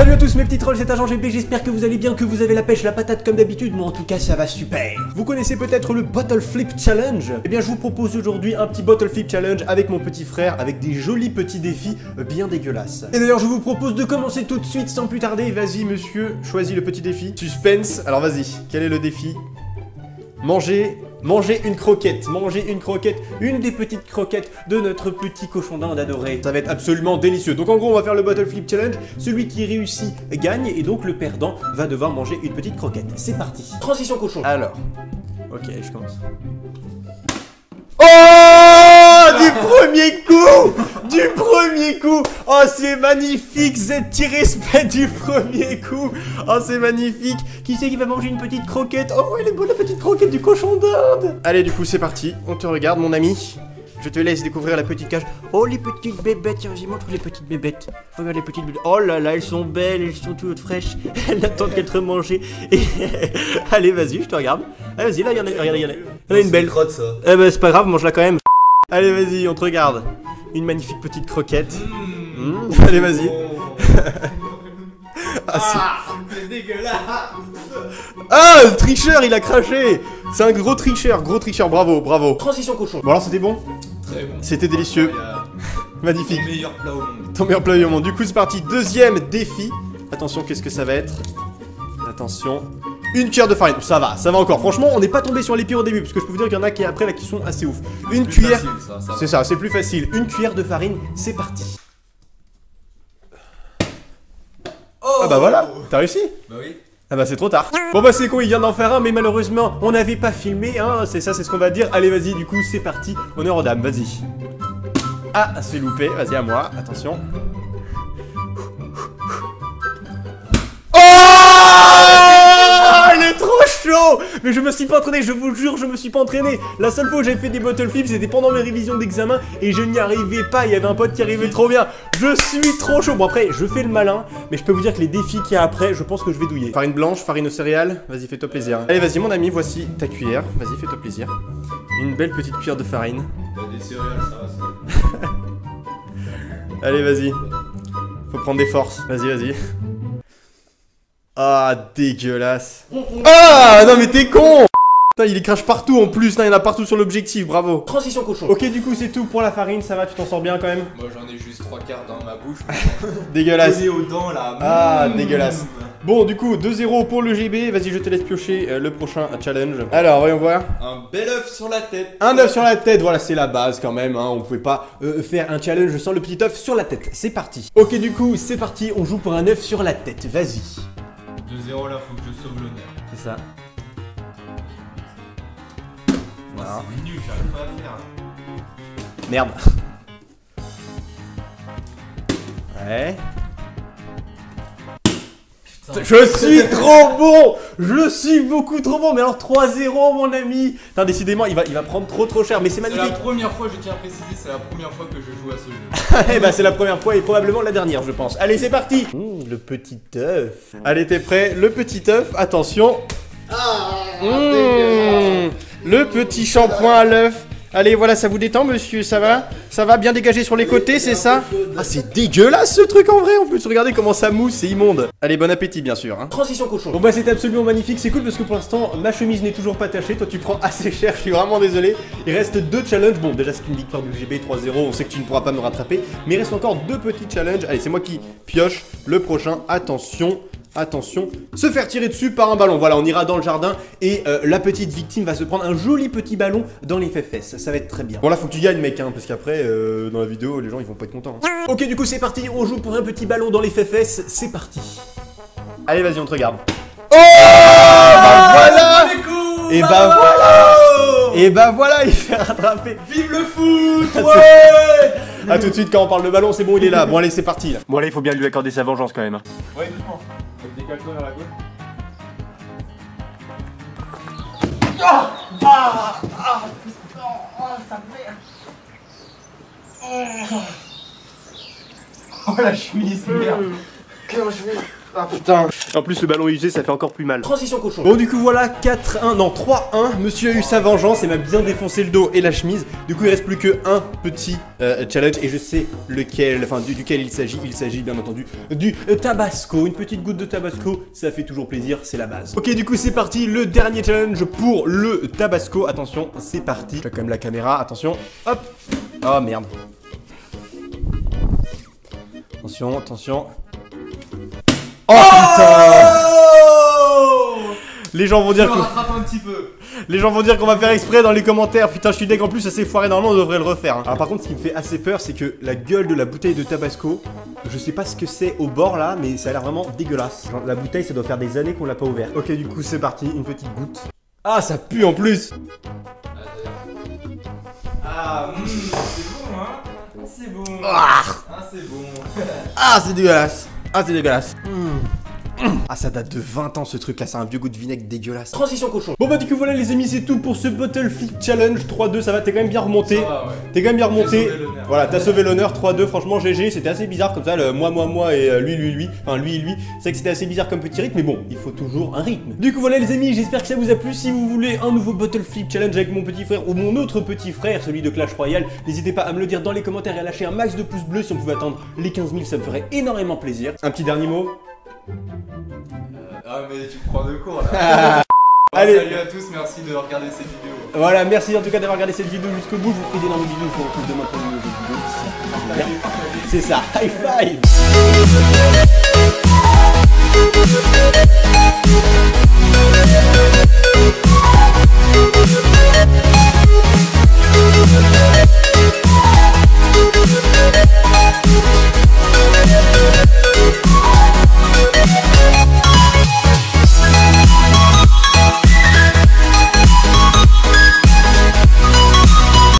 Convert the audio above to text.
Salut à tous mes petits trolls, c'est Agent GP, j'espère que vous allez bien, que vous avez la pêche, la patate comme d'habitude, moi en tout cas ça va super. Vous connaissez peut-être le Bottle Flip Challenge? Eh bien je vous propose aujourd'hui un petit Bottle Flip Challenge avec mon petit frère, avec des jolis petits défis bien dégueulasses. Et d'ailleurs je vous propose de commencer tout de suite sans plus tarder, vas-y monsieur, choisis le petit défi. Suspense, alors vas-y, quel est le défi? Manger Manger une croquette, manger une croquette, une des petites croquettes de notre petit cochon d'Inde adoré. Ça va être absolument délicieux. Donc en gros, on va faire le Bottle Flip Challenge. Celui qui réussit gagne et donc le perdant va devoir manger une petite croquette. C'est parti. Transition cochon. Alors, ok, je commence. Oh premier coup Du premier coup Oh c'est magnifique cette petit respect du premier coup Oh c'est magnifique Qui c'est qui va manger une petite croquette? Oh elle est bonne la petite croquette du cochon d'Inde Allez du coup c'est parti, on te regarde mon ami je te laisse découvrir la petite cage. Oh les petites bébêtes, tiens vas-y montre les petites bébêtes. Regarde les petites bébêtes. Oh là là, elles sont belles, elles sont toutes fraîches. Elles n'attendent qu'être mangées. Et... Allez vas-y, je te regarde. Allez vas-y, là il y en a, regarde, il y en a, il y en a une belle. crotte ça. Eh ben c'est pas grave, mange-la quand même. Allez vas-y, on te regarde. Une magnifique petite croquette. Mmh. Allez vas-y. ah, c'est- c'est dégueulasse ah, le tricheur, il a craché C'est un gros tricheur, gros tricheur, bravo, bravo. Transition cochon. Bon alors c'était bon Très bon. C'était délicieux, magnifique. meilleur plat au monde. Ton meilleur plat au monde. Du coup c'est parti, deuxième défi. Attention, qu'est-ce que ça va être? Attention. Une cuillère de farine, ça va, ça va encore. Franchement, on n'est pas tombé sur les pires au début, parce que je peux vous dire qu'il y en a qui après là qui sont assez ouf. Une Plus cuillère, facile, ça, ça c'est ça, c'est plus facile. Une cuillère de farine, c'est parti. Oh Ah bah voilà, t'as réussi Bah oui. Ah bah c'est trop tard. Bon bah c'est con, il vient d'en faire un, mais malheureusement, on n'avait pas filmé, hein, c'est ça, c'est ce qu'on va dire. Allez vas-y, du coup, c'est parti, honneur aux dames, vas-y. Ah, c'est loupé, vas-y à moi, attention. Mais je me suis pas entraîné, je vous jure, je me suis pas entraîné La seule fois où j'avais fait des bottle flips, c'était pendant mes révisions d'examen, et je n'y arrivais pas, il y avait un pote qui arrivait trop bien. Je suis trop chaud Bon après, je fais le malin, mais je peux vous dire que les défis qu'il y a après, je pense que je vais douiller. Farine blanche, farine aux céréales, vas-y fais-toi plaisir. Allez vas-y mon ami, voici ta cuillère, vas-y fais-toi plaisir. Une belle petite cuillère de farine. Il y a des céréales, ça va, ça. Allez, vas-y. Faut prendre des forces. Vas-y, vas-y. Ah, dégueulasse. Ah, non mais t'es con Putain, il y crache partout en plus, là, il y en a partout sur l'objectif, bravo. Transition cochon. Ok, du coup, c'est tout pour la farine, ça va, tu t'en sors bien quand même Moi j'en ai juste trois quarts dans ma bouche. Dégueulasse. Posé aux dents là. Ah, Mmh. dégueulasse. Bon, du coup, 2-0 pour le GB. Vas-y, je te laisse piocher euh, le prochain challenge. Alors, voyons voir. Un bel œuf sur la tête. Un œuf sur la tête, voilà, c'est la base quand même. Hein. On pouvait pas euh, faire un challenge sans le petit œuf sur la tête. C'est parti. Ok, du coup, c'est parti. On joue pour un œuf sur la tête. Vas-y. 2-0 là, faut que je sauve l'honneur. C'est ça. Non. c'est nul, j'arrive pas à le faire. Merde. Ouais. Je suis trop bon. Je suis beaucoup trop bon. Mais alors 3-0 mon ami. Putain décidément il va, il va prendre trop trop cher. Mais c'est C'est la magnifique. première fois, je tiens à préciser, c'est la première fois que je joue à ce jeu. Eh bah c'est la première fois et probablement la dernière je pense. Allez c'est parti. Mmh, Le petit œuf. Allez t'es prêt? Le petit œuf attention. Mmh, Le petit shampoing à l'œuf Allez voilà ça vous détend monsieur ça va? Ça va bien dégagé sur les côtés c'est ça? Ah c'est dégueulasse ce truc en vrai en plus. Regardez comment ça mousse c'est immonde. Allez bon appétit bien sûr hein. Transition cochon. Bon bah c'est absolument magnifique c'est cool parce que pour l'instant ma chemise n'est toujours pas tachée. Toi tu prends assez cher je suis vraiment désolé. Il reste deux challenges. Bon déjà c'est une victoire du GB 3-0 on sait que tu ne pourras pas me rattraper. Mais il reste encore deux petits challenges. Allez c'est moi qui pioche le prochain. Attention Attention, se faire tirer dessus par un ballon. Voilà, on ira dans le jardin et euh, la petite victime va se prendre un joli petit ballon dans les fesses. Ça va être très bien. Bon là, faut que tu gagnes, mec, hein, parce qu'après, euh, dans la vidéo, les gens ils vont pas être contents. hein. Ok, du coup, c'est parti. On joue pour un petit ballon dans les fesses. C'est parti. Allez, vas-y, on te regarde. Oh Bah voilà coups Et bah bravo voilà Et bah voilà, il s'est rattrapé. Vive le foot Ouais A tout de suite, quand on parle de ballon, c'est bon, il est là. Bon, allez, c'est parti. Là. Bon, allez, il faut bien lui accorder sa vengeance quand même. hein. Ouais, doucement. Décale-toi vers la gauche. Oh la chemise, merde. Comment je fais Ah putain En plus le ballon usé ça fait encore plus mal. Transition cochon. Bon du coup voilà 4-1, non 3-1. Monsieur a eu sa vengeance et m'a bien défoncé le dos et la chemise. Du coup il reste plus que un petit euh, challenge et je sais lequel, enfin du, duquel il s'agit. Il s'agit bien entendu du euh, tabasco. Une petite goutte de tabasco, ça fait toujours plaisir, c'est la base. Ok du coup c'est parti, le dernier challenge pour le tabasco. Attention, c'est parti. Je quand même la caméra, attention. Hop Oh merde. Attention, attention. Oh, putain Les gens vont dire Je que... me rattrape un petit peu. Les gens vont dire qu'on va faire exprès dans les commentaires. Putain, je suis deg en plus, ça s'est foiré. Normalement, on devrait le refaire. hein. Alors, par contre, ce qui me fait assez peur, c'est que la gueule de la bouteille de Tabasco, je sais pas ce que c'est au bord là, mais ça a l'air vraiment dégueulasse. Genre, la bouteille, ça doit faire des années qu'on l'a pas ouverte. Ok, du coup, c'est parti. Une petite goutte. Ah, ça pue en plus. Ah, hum, c'est bon, hein C'est bon. Ah, Ah, c'est bon. ah c'est dégueulasse. Ah, c'est dégueulasse. Ah ça date de 20 ans ce truc là, c'est un vieux goût de vinaigre dégueulasse. Transition cochon. Bon bah du coup voilà les amis c'est tout pour ce Bottle Flip Challenge 3-2 ça va t'es quand même bien remonté. Ouais. T'es quand même bien remonté. sauvé l'honneur. Voilà, t'as sauvé l'honneur 3-2, franchement GG, c'était assez bizarre comme ça, le moi moi moi et euh, lui lui lui, enfin lui lui. C'est vrai que c'était assez bizarre comme petit rythme, mais bon, il faut toujours un rythme. Du coup voilà les amis, j'espère que ça vous a plu. Si vous voulez un nouveau Bottle Flip Challenge avec mon petit frère ou mon autre petit frère, celui de Clash Royale, n'hésitez pas à me le dire dans les commentaires et à lâcher un max de pouces bleus si on pouvait attendre les 15 000, ça me ferait énormément plaisir. Un petit dernier mot? Ah, mais tu prends de court là. Allez. Salut à tous, merci de regarder cette vidéo. Voilà, merci en tout cas d'avoir regardé cette vidéo jusqu'au bout. Je vous ferai d'énormes bisous. Je vous retrouve demain pour une nouvelle vidéo. C'est ça, high five